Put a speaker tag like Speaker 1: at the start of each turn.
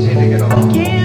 Speaker 1: easy to get along.